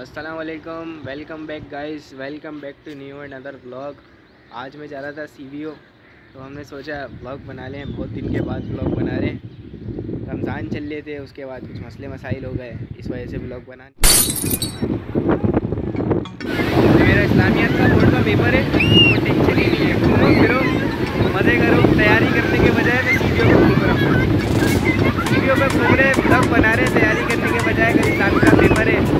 अस्सलाम welcome back guys welcome back to new and other blog आज मैं जा रहा था सी तो हमने सोचा ब्लॉग बना लें, बहुत दिन के बाद ब्लॉग बना रहे हैं। रमज़ान चल रहे थे, उसके बाद कुछ मसले मसाइल हो गए, इस वजह से ब्लॉग बना मेरा इस्लामियत का बोर्ड का पेपर है वो टेंशन ही नहीं है। घूमो, फिरो, मज़े करो, तैयारी करने के बजाय मैं सी को घूम रहा हूँ। सी पे पूरे ब्लॉग बना रहे, तैयारी करने के बजाय अगर इस्लामी का पेपर है।